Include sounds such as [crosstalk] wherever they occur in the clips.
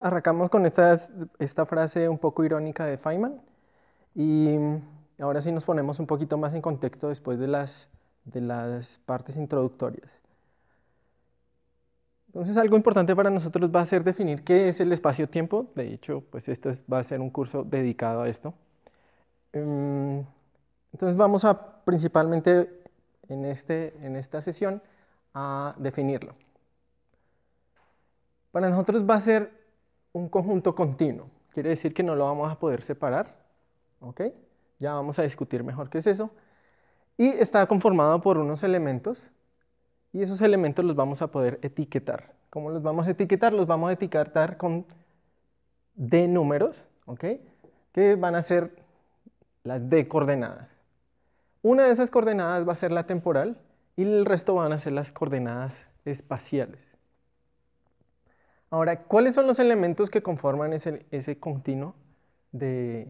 Arrancamos con esta, esta frase un poco irónica de Feynman y ahora sí nos ponemos un poquito más en contexto después de las, de las partes introductorias. Entonces algo importante para nosotros va a ser definir qué es el espacio-tiempo. De hecho, pues esto va a ser un curso dedicado a esto. Em, entonces vamos a principalmente en, este, en esta sesión a definirlo. Para nosotros va a ser un conjunto continuo. Quiere decir que no lo vamos a poder separar. ¿Ok? Ya vamos a discutir mejor qué es eso. Y está conformado por unos elementos. Y esos elementos los vamos a poder etiquetar. ¿Cómo los vamos a etiquetar? Los vamos a etiquetar con D números, ¿ok? Que van a ser las D coordenadas. Una de esas coordenadas va a ser la temporal y el resto van a ser las coordenadas espaciales. Ahora, ¿cuáles son los elementos que conforman ese, ese continuo de,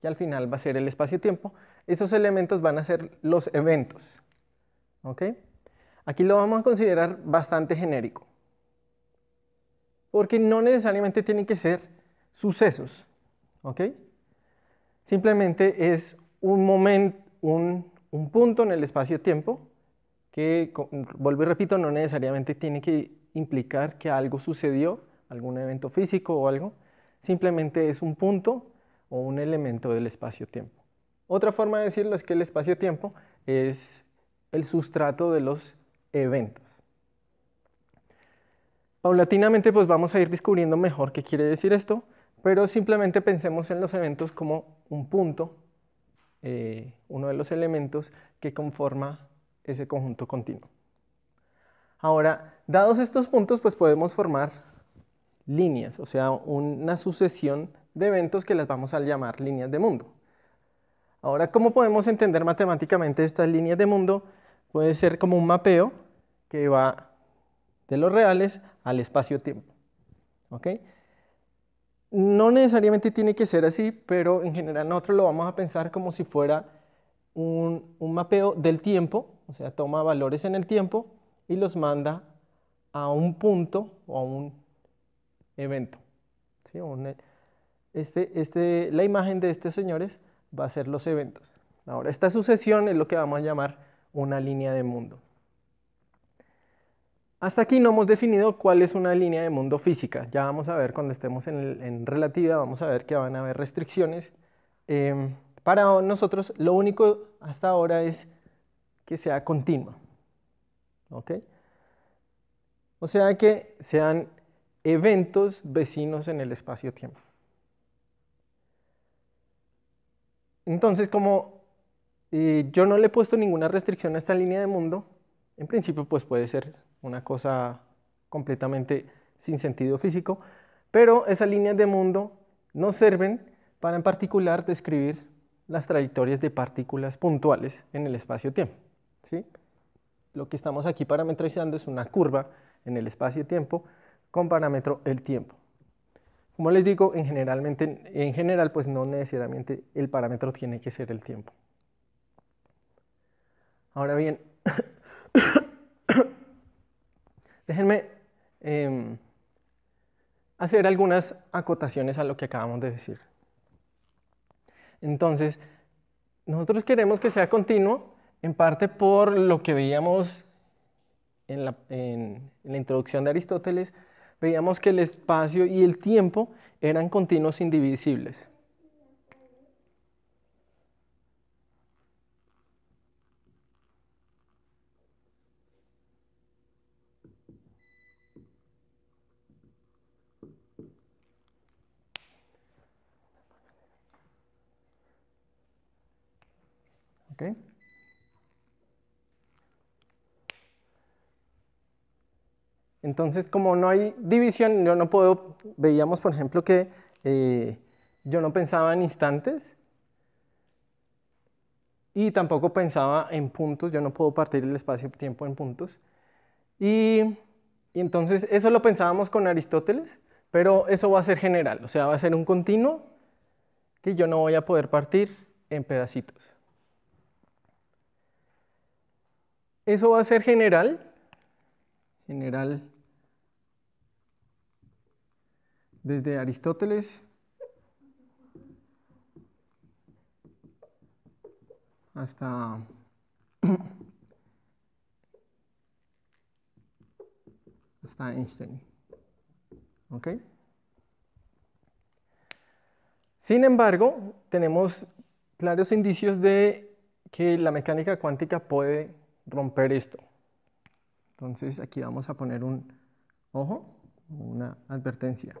que al final va a ser el espacio-tiempo? Esos elementos van a ser los eventos. ¿Ok? Aquí lo vamos a considerar bastante genérico. Porque no necesariamente tienen que ser sucesos. ¿Ok? Simplemente es un momento, un, un punto en el espacio-tiempo que, vuelvo y repito, no necesariamente tiene que implicar que algo sucedió, algún evento físico o algo, simplemente es un punto o un elemento del espacio-tiempo. Otra forma de decirlo es que el espacio-tiempo es el sustrato de los eventos. Paulatinamente pues vamos a ir descubriendo mejor qué quiere decir esto, pero simplemente pensemos en los eventos como un punto, eh, uno de los elementos que conforma ese conjunto continuo. Ahora, dados estos puntos, pues podemos formar líneas, o sea, una sucesión de eventos que las vamos a llamar líneas de mundo. Ahora, ¿cómo podemos entender matemáticamente estas líneas de mundo? Puede ser como un mapeo que va de los reales al espacio-tiempo. No necesariamente tiene que ser así, pero en general nosotros lo vamos a pensar como si fuera un, un mapeo del tiempo, o sea, toma valores en el tiempo y los manda a un punto o a un evento. Este, este, la imagen de estos señores va a ser los eventos. Ahora, esta sucesión es lo que vamos a llamar una línea de mundo. Hasta aquí no hemos definido cuál es una línea de mundo física. Ya vamos a ver cuando estemos en, en relativa, vamos a ver que van a haber restricciones. Em, para nosotros lo único hasta ahora es que sea continua. ¿Ok? O sea que sean eventos vecinos en el espacio-tiempo. Entonces, como eh, yo no le he puesto ninguna restricción a esta línea de mundo, en principio pues puede ser una cosa completamente sin sentido físico, pero esas líneas de mundo nos sirven para en particular describir las trayectorias de partículas puntuales en el espacio-tiempo. ¿sí? Lo que estamos aquí parametrizando es una curva en el espacio-tiempo con parámetro el tiempo. Como les digo, en, generalmente, en general, pues no necesariamente el parámetro tiene que ser el tiempo. Ahora bien, [coughs] déjenme em, hacer algunas acotaciones a lo que acabamos de decir. Entonces, nosotros queremos que sea continuo en parte por lo que veíamos en la, introducción de Aristóteles, veíamos que el espacio y el tiempo eran continuos indivisibles. Okay. Entonces, como no hay división, yo no puedo, veíamos por ejemplo que eh, yo no pensaba en instantes y tampoco pensaba en puntos, yo no puedo partir el espacio-tiempo en puntos. Y, y, entonces eso lo pensábamos con Aristóteles, pero eso va a ser general, o sea, va a ser un continuo que yo no voy a poder partir en pedacitos. Eso va a ser general general desde Aristóteles hasta [coughs] hasta Einstein. ¿Ok? Sin embargo, tenemos claros indicios de que la mecánica cuántica puede romper esto. Entonces aquí vamos a poner un ojo, una advertencia.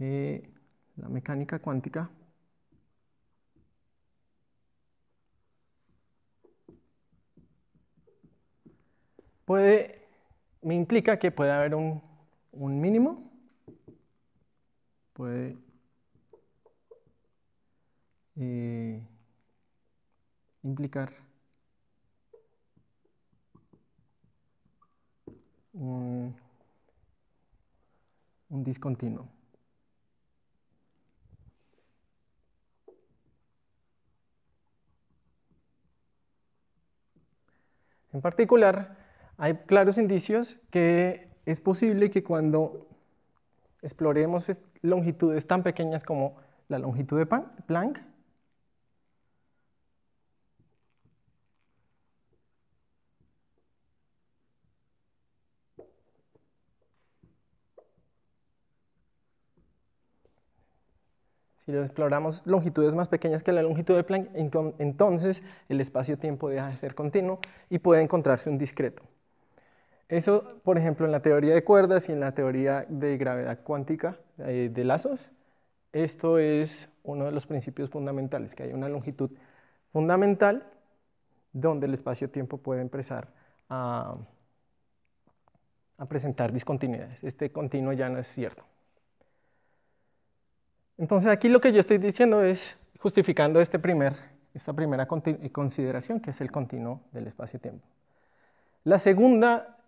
Eh, la mecánica cuántica puede, me implica que puede haber un, un mínimo, puede eh, implicar un, un discontinuo. En particular, hay claros indicios que es posible que cuando exploremos longitudes tan pequeñas como la longitud de Planck, Si exploramos longitudes más pequeñas que la longitud de Planck, entonces el espacio-tiempo deja de ser continuo y puede encontrarse un discreto. Eso, por ejemplo, en la teoría de cuerdas y en la teoría de gravedad cuántica eh, de lazos, esto es uno de los principios fundamentales, que hay una longitud fundamental donde el espacio-tiempo puede empezar a, a presentar discontinuidades. Este continuo ya no es cierto. Entonces aquí lo que yo estoy diciendo es justificando este primer, esta primera consideración, que es el continuo del espacio-tiempo. La segunda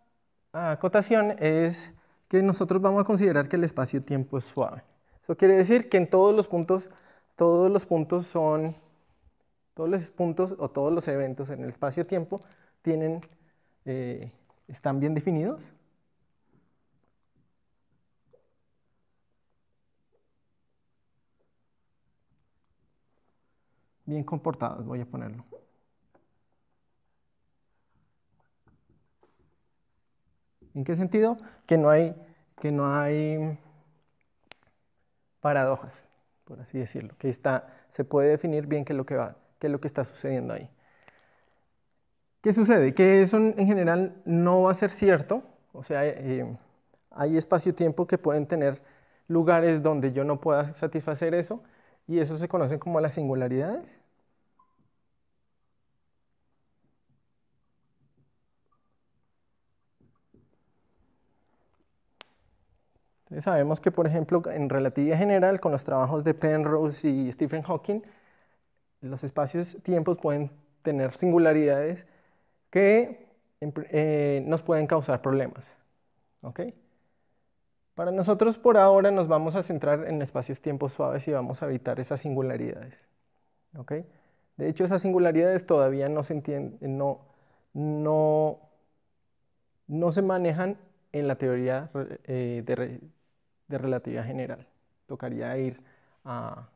acotación es que nosotros vamos a considerar que el espacio-tiempo es suave. Eso quiere decir que en todos los puntos, todos los puntos son, todos los puntos o todos los eventos en el espacio-tiempo tienen, eh, están bien definidos bien comportados, voy a ponerlo. ¿En qué sentido? Que no hay, que no hay paradojas, por así decirlo, que está, se puede definir bien qué es lo que va, qué es lo que está sucediendo ahí. ¿Qué sucede? Que eso en general no va a ser cierto, o sea, eh, hay espacio-tiempo que pueden tener lugares donde yo no pueda satisfacer eso, y eso se conoce como las singularidades. Sabemos que, por ejemplo, en relatividad general, con los trabajos de Penrose y Stephen Hawking, los espacios-tiempos pueden tener singularidades que eh, nos pueden causar problemas. ¿okay? Para nosotros por ahora nos vamos a centrar en espacios-tiempos suaves y vamos a evitar esas singularidades. ¿okay? De hecho, esas singularidades todavía no se entienden, no, se manejan en la teoría eh, de, relatividad general. Tocaría ir a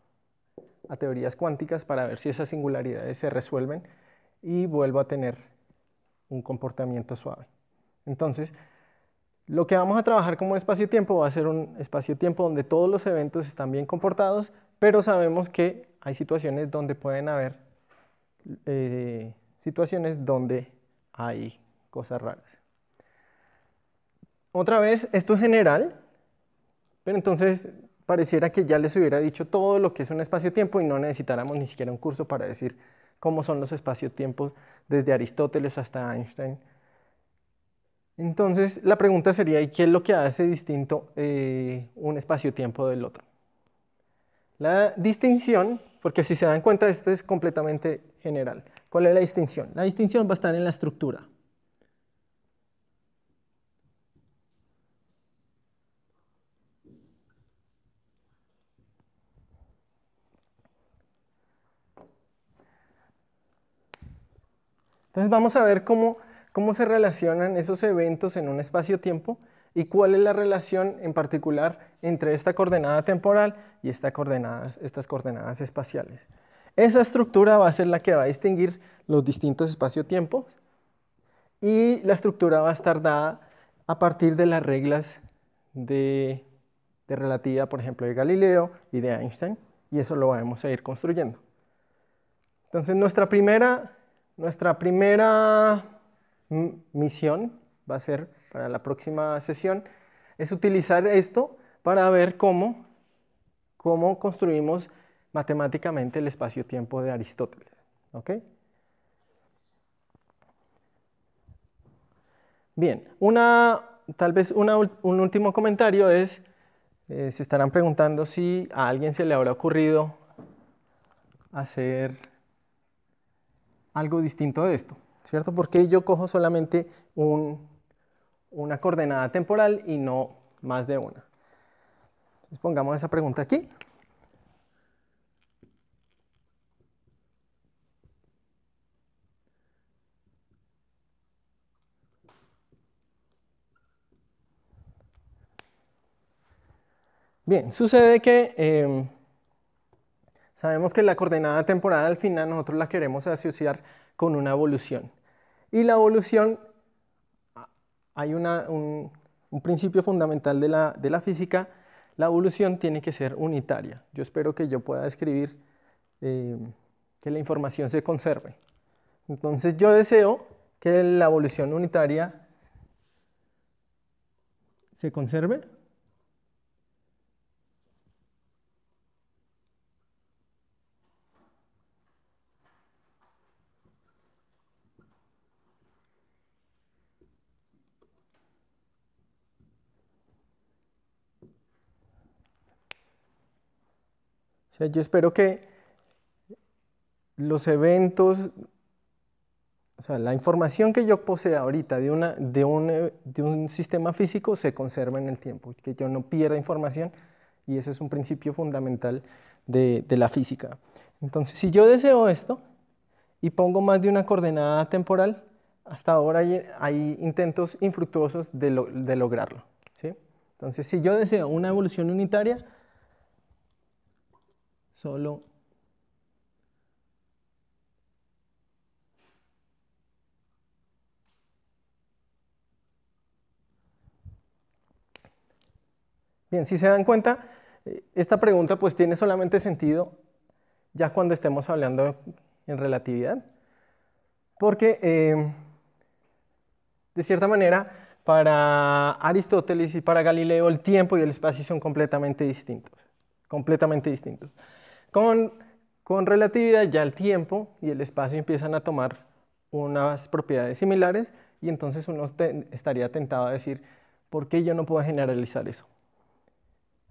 teorías cuánticas para ver si esas singularidades se resuelven y vuelvo a tener un comportamiento suave. Entonces, lo que vamos a trabajar como espacio-tiempo va a ser un espacio-tiempo donde todos los eventos están bien comportados, pero sabemos que hay situaciones donde pueden haber eh, situaciones donde hay cosas raras. Otra vez, esto es general, pero entonces pareciera que ya les hubiera dicho todo lo que es un espacio-tiempo y no necesitáramos ni siquiera un curso para decir cómo son los espacio-tiempos desde Aristóteles hasta Einstein entonces, la pregunta sería, ¿y qué es lo que hace distinto eh, un espacio-tiempo del otro? La distinción, porque si se dan cuenta, esto es completamente general. ¿Cuál es la distinción? La distinción va a estar en la estructura. Entonces vamos a ver cómo cómo se relacionan esos eventos en un espacio-tiempo y cuál es la relación en particular entre esta coordenada temporal y esta coordenada, estas coordenadas espaciales. Esa estructura va a ser la que va a distinguir los distintos espacio-tiempos y la estructura va a estar dada a partir de las reglas de, de relatividad, por ejemplo, de Galileo y de Einstein, y eso lo vamos a ir construyendo. Entonces, nuestra primera, nuestra primera misión va a ser para la próxima sesión, es utilizar esto para ver cómo, cómo construimos matemáticamente el espacio-tiempo de Aristóteles. ¿ok? Bien, una, tal vez un último comentario es, eh, se estarán preguntando si a alguien se le habrá ocurrido hacer algo distinto de esto, ¿cierto? Porque yo cojo solamente un, una coordenada temporal y no más de una. pongamos esa pregunta aquí. Bien, sucede que em, sabemos que la coordenada temporal al final nosotros la queremos asociar con una evolución. Y la evolución hay un, principio fundamental de la, física, la evolución tiene que ser unitaria. Yo espero que yo pueda escribir eh, que la información se conserve. Entonces yo deseo que la evolución unitaria se conserve. Yo espero que los eventos, o sea, la información que yo posea ahorita de, una, de, un, de un sistema físico se conserve en el tiempo, que yo no pierda información y ese es un principio fundamental de, de la física. Entonces, si yo deseo esto y pongo más de una coordenada temporal, hasta ahora hay, hay intentos infructuosos de, de lograrlo. ¿sí? Entonces, si yo deseo una evolución unitaria, solo Bien, si se dan cuenta, eh, esta pregunta pues tiene solamente sentido ya cuando estemos hablando en relatividad, porque eh, de cierta manera para Aristóteles y para Galileo el tiempo y el espacio son completamente distintos, completamente distintos. Con, relatividad ya el tiempo y el espacio empiezan a tomar unas propiedades similares y entonces uno estaría tentado a decir, ¿por qué yo no puedo generalizar eso?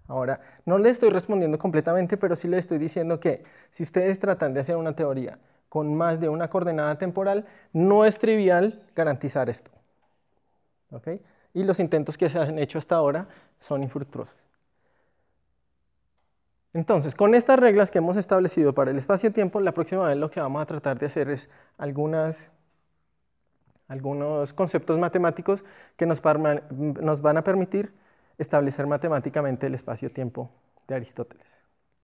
Ahora, no le estoy respondiendo completamente, pero sí le estoy diciendo que si ustedes tratan de hacer una teoría con más de una coordenada temporal, no es trivial garantizar esto. Y los intentos que se han hecho hasta ahora son infructuosos. Entonces, con estas reglas que hemos establecido para el espacio-tiempo, la próxima vez lo que vamos a tratar de hacer es algunos conceptos matemáticos que nos, nos van a permitir establecer matemáticamente el espacio-tiempo de Aristóteles.